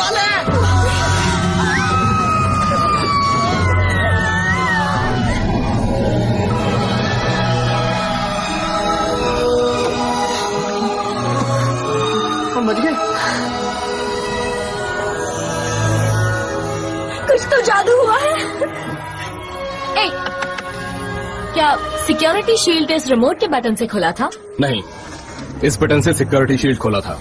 वाले बच गए। कुछ तो जादू हुआ है। ए, क्या सिक्योरिटी शील्ड इस रिमोट के बटन से खुला था? नहीं इस बटन से सिक्योरिटी शील्ड खोला था।